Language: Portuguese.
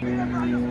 Nice.